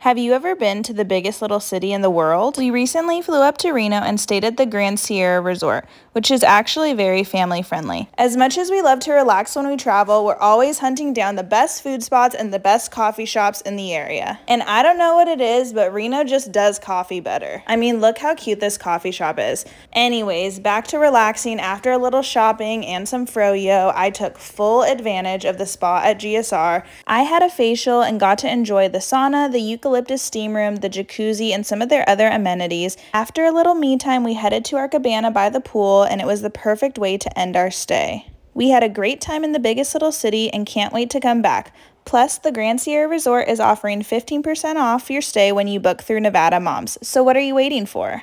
Have you ever been to the biggest little city in the world? We recently flew up to Reno and stayed at the Grand Sierra Resort, which is actually very family friendly. As much as we love to relax when we travel, we're always hunting down the best food spots and the best coffee shops in the area. And I don't know what it is, but Reno just does coffee better. I mean, look how cute this coffee shop is. Anyways, back to relaxing after a little shopping and some froyo, I took full advantage of the spa at GSR. I had a facial and got to enjoy the sauna, the eucalyptus steam room, the jacuzzi, and some of their other amenities. After a little me time, we headed to our cabana by the pool, and it was the perfect way to end our stay. We had a great time in the biggest little city and can't wait to come back. Plus, the Grand Sierra Resort is offering 15% off your stay when you book through Nevada Moms. So, what are you waiting for?